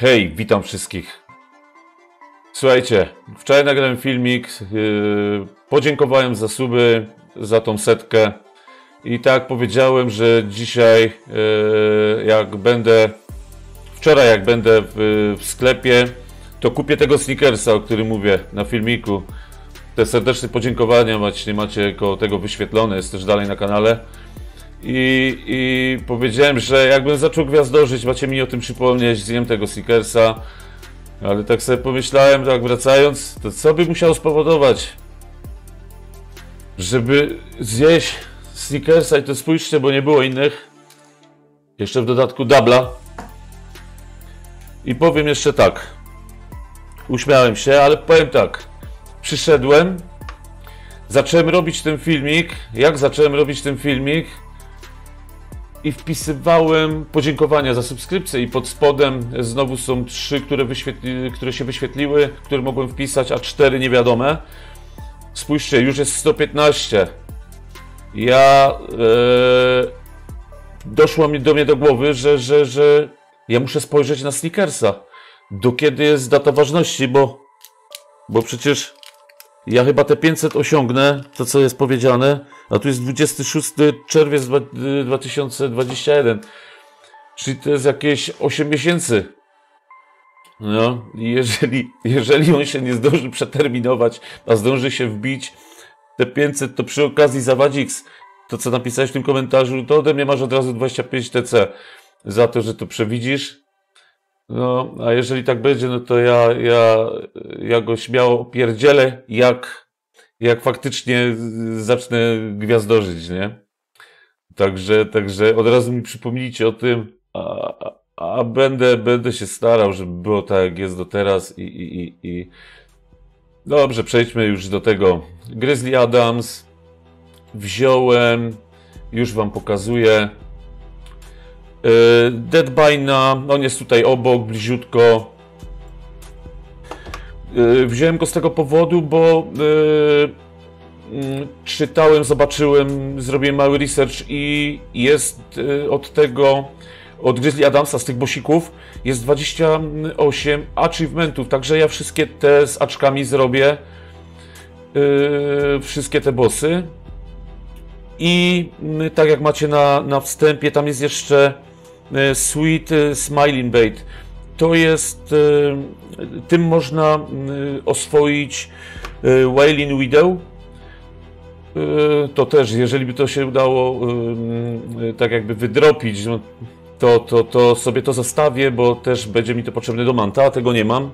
Hej, witam wszystkich. Słuchajcie, wczoraj nagrałem filmik, yy, podziękowałem za suby, za tą setkę i tak powiedziałem, że dzisiaj yy, jak będę, wczoraj jak będę w, w sklepie, to kupię tego sneakersa, o którym mówię na filmiku. Te serdeczne podziękowania macie, macie tego wyświetlone, jest też dalej na kanale. I, I powiedziałem, że jakbym zaczął gwiazdożyć, macie mi o tym przypomnieć, zjem tego Snickersa. Ale tak sobie pomyślałem, tak wracając, to co by musiało spowodować, żeby zjeść Snickersa i to spójrzcie, bo nie było innych. Jeszcze w dodatku dubla. I powiem jeszcze tak. Uśmiałem się, ale powiem tak. Przyszedłem, zacząłem robić ten filmik. Jak zacząłem robić ten filmik, i wpisywałem podziękowania za subskrypcję i pod spodem znowu są trzy, które, wyświetli, które się wyświetliły, które mogłem wpisać, a cztery niewiadome. Spójrzcie, już jest 115. Ja e, doszło mi do mnie do głowy, że, że, że ja muszę spojrzeć na sneakersa. Do kiedy jest data ważności, bo, bo przecież ja chyba te 500 osiągnę, to co jest powiedziane, a tu jest 26 czerwiec 2021, czyli to jest jakieś 8 miesięcy. No, i jeżeli, jeżeli on się nie zdąży przeterminować, a zdąży się wbić te 500, to przy okazji Zawadziks, to co napisałeś w tym komentarzu, to ode mnie masz od razu 25 TC za to, że to przewidzisz. No, a jeżeli tak będzie, no to ja, ja, ja go śmiało pierdzielę, jak, jak faktycznie zacznę gwiazdożyć, nie? Także, także od razu mi przypomnijcie o tym, a, a będę, będę się starał, żeby było tak, jak jest do teraz i, i, i, i... Dobrze, przejdźmy już do tego. Grizzly Adams wziąłem, już wam pokazuję. Yy, Deadbina, on jest tutaj obok, bliziutko. Yy, wziąłem go z tego powodu, bo yy, mm, czytałem, zobaczyłem, zrobiłem mały research i jest od tego, od Grizzly Adamsa, z tych bosików, jest 28 achievementów, także ja wszystkie te z aczkami zrobię. wszystkie te bossy. I mm, tak jak macie na, na wstępie, tam jest jeszcze E, Sweet e, Smiling Bait. To jest, e, tym można oswoić Wailing Widow. To też, jeżeli by to się udało tak jakby wydropić, no, to, to, to sobie to zostawię, bo też będzie mi to potrzebne do manta, a tego nie mam.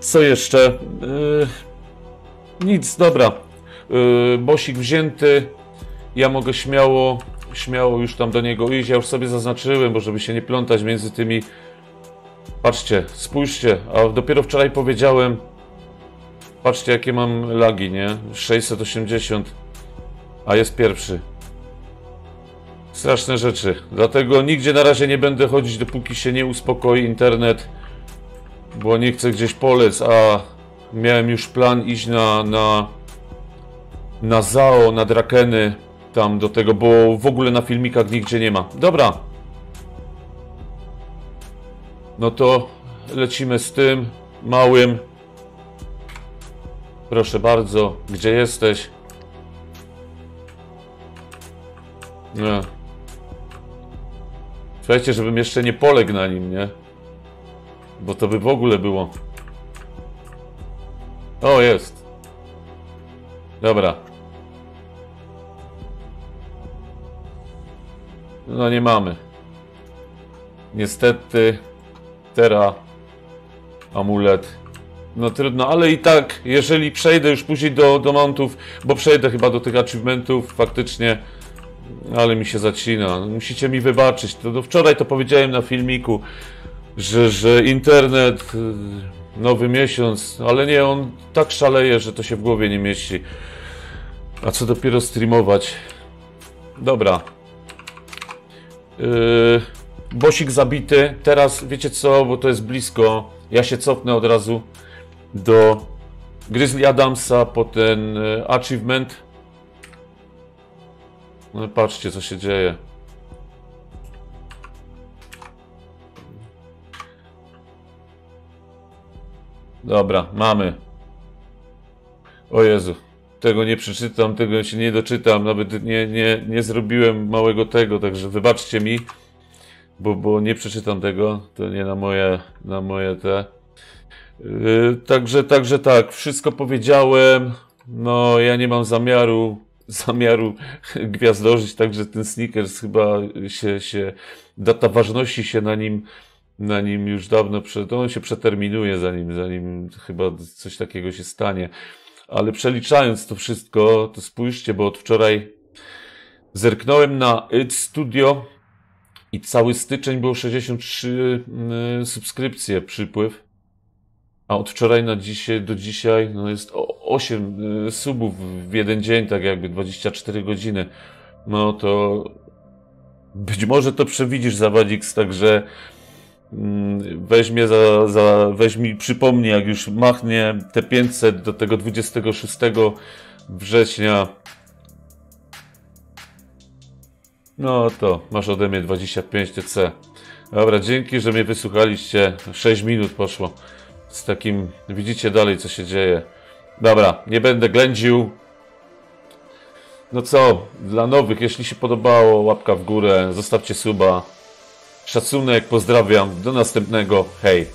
Co jeszcze? Nic, dobra. Bosik wzięty. Ja mogę śmiało śmiało już tam do niego iść. Ja już sobie zaznaczyłem, bo żeby się nie plątać między tymi. Patrzcie, spójrzcie, a dopiero wczoraj powiedziałem. Patrzcie, jakie mam lagi, nie? 680, a jest pierwszy. Straszne rzeczy. Dlatego nigdzie na razie nie będę chodzić, dopóki się nie uspokoi internet, bo nie chcę gdzieś polec, a miałem już plan iść na, na, na ZAO, na Drakeny tam do tego, bo w ogóle na filmikach nigdzie nie ma. Dobra. No to lecimy z tym małym. Proszę bardzo, gdzie jesteś? Nie. Słuchajcie, żebym jeszcze nie poległ na nim, nie? Bo to by w ogóle było. O, jest. Dobra. No nie mamy. Niestety. Tera. Amulet. No trudno, ale i tak, jeżeli przejdę już później do, do mountów, bo przejdę chyba do tych achievementów, faktycznie, ale mi się zacina. Musicie mi wybaczyć. To, to wczoraj to powiedziałem na filmiku, że, że internet, y, nowy miesiąc, ale nie, on tak szaleje, że to się w głowie nie mieści. A co dopiero streamować? Dobra, Yy, Bosik zabity. Teraz wiecie co, bo to jest blisko. Ja się cofnę od razu do Grizzly Adamsa po ten yy, achievement. No patrzcie co się dzieje. Dobra, mamy. O Jezu. Tego nie przeczytam, tego się nie doczytam, nawet nie, nie, nie zrobiłem małego tego, także wybaczcie mi, bo, bo nie przeczytam tego, to nie na moje, na moje te. Yy, także, także tak, wszystko powiedziałem. No, ja nie mam zamiaru, zamiaru gwiazdożyć, także ten sneakers chyba się, się, data ważności się na nim, na nim już dawno, przed, on się przeterminuje zanim, zanim chyba coś takiego się stanie. Ale przeliczając to wszystko, to spójrzcie, bo od wczoraj zerknąłem na It Studio i cały styczeń było 63 y, subskrypcje, przypływ. A od wczoraj na dzisiaj, do dzisiaj no jest 8 y, subów w jeden dzień, tak jakby 24 godziny. No to być może to przewidzisz Zawadix, także mm, weź mnie za, za, weź mi przypomnij, jak już machnie te 500 do tego 26 września. No to masz ode mnie 25 TC. Dobra, dzięki, że mnie wysłuchaliście. 6 minut poszło z takim, widzicie dalej co się dzieje. Dobra, nie będę ględził. No co, dla nowych, jeśli się podobało, łapka w górę, zostawcie suba. Szacunek, pozdrawiam, do następnego, hej.